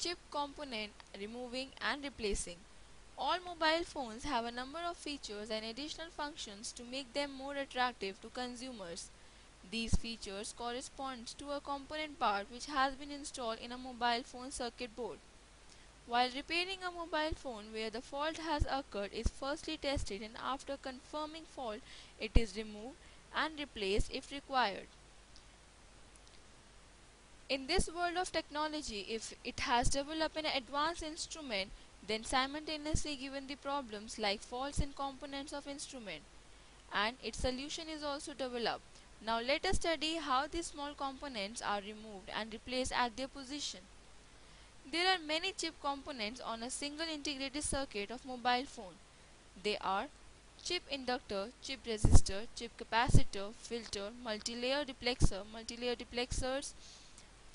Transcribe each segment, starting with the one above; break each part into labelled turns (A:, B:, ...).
A: Chip component removing and replacing. All mobile phones have a number of features and additional functions to make them more attractive to consumers. These features correspond to a component part which has been installed in a mobile phone circuit board. While repairing a mobile phone where the fault has occurred is firstly tested and after confirming fault it is removed and replaced if required. In this world of technology, if it has developed an advanced instrument, then simultaneously given the problems like faults in components of instrument and its solution is also developed. Now let us study how these small components are removed and replaced at their position. There are many chip components on a single integrated circuit of mobile phone. They are chip inductor, chip resistor, chip capacitor, filter, multi-layer duplexer, multi-layer duplexers,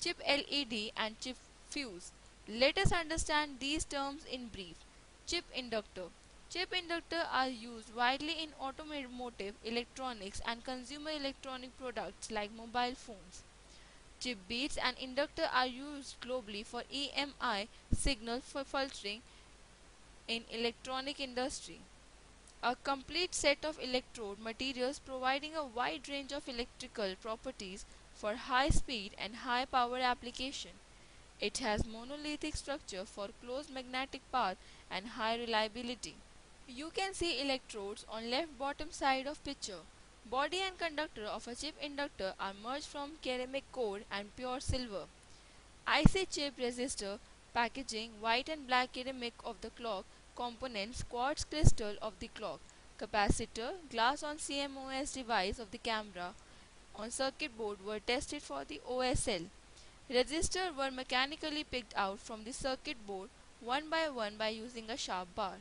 A: chip LED and chip fuse. Let us understand these terms in brief. Chip inductor. Chip inductor are used widely in automotive electronics and consumer electronic products like mobile phones. Chip beads and inductor are used globally for EMI signal for filtering in electronic industry. A complete set of electrode materials providing a wide range of electrical properties for high speed and high power application. It has monolithic structure for closed magnetic path and high reliability. You can see electrodes on left bottom side of picture. Body and conductor of a chip inductor are merged from ceramic core and pure silver. IC chip resistor packaging white and black ceramic of the clock components quartz crystal of the clock capacitor glass on CMOS device of the camera on circuit board were tested for the OSL. Resistors were mechanically picked out from the circuit board one by one by using a sharp bar.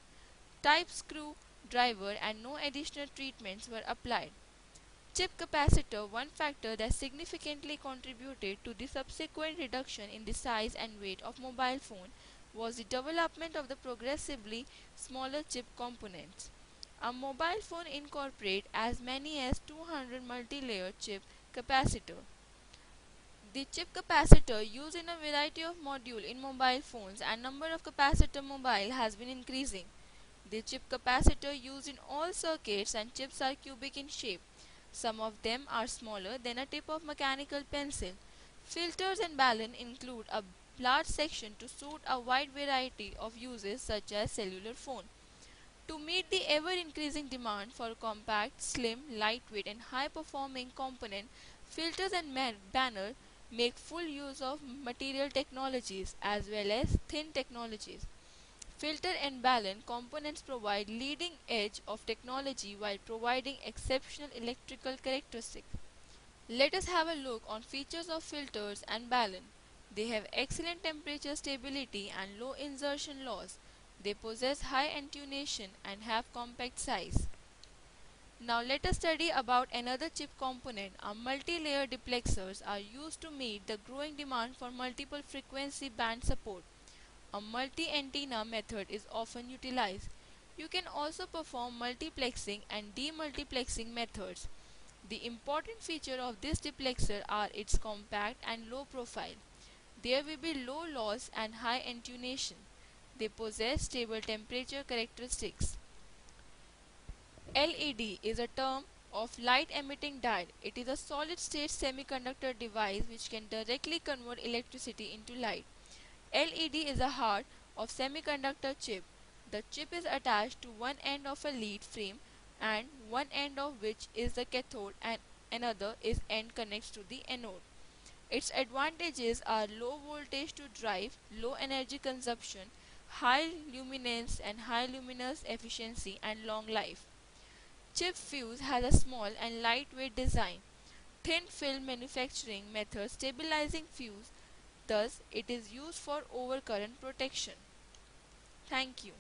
A: Type screw driver and no additional treatments were applied. Chip capacitor, one factor that significantly contributed to the subsequent reduction in the size and weight of mobile phone was the development of the progressively smaller chip components. A mobile phone incorporates as many as 200 multi-layer chip capacitor. The chip capacitor used in a variety of module in mobile phones and number of capacitor mobile has been increasing. The chip capacitor used in all circuits and chips are cubic in shape. Some of them are smaller than a tip of mechanical pencil. Filters and balun include a large section to suit a wide variety of uses such as cellular phone. To meet the ever-increasing demand for compact, slim, lightweight and high-performing component, filters and balun make full use of material technologies as well as thin technologies. Filter and balun components provide leading edge of technology while providing exceptional electrical characteristics. Let us have a look on features of filters and balun. They have excellent temperature stability and low insertion loss. They possess high attenuation and have compact size. Now let us study about another chip component. A multi-layer duplexers are used to meet the growing demand for multiple frequency band support. A multi-antenna method is often utilized. You can also perform multiplexing and demultiplexing methods. The important feature of this duplexer are its compact and low profile. There will be low loss and high attenuation. They possess stable temperature characteristics. LED is a term of light emitting diode. It is a solid state semiconductor device which can directly convert electricity into light. LED is a heart of semiconductor chip. The chip is attached to one end of a lead frame and one end of which is the cathode and another is end connects to the anode. Its advantages are low voltage to drive, low energy consumption, high luminance and high luminous efficiency and long life. Chip fuse has a small and lightweight design. Thin film manufacturing method stabilizing fuse Thus, it is used for overcurrent protection. Thank you.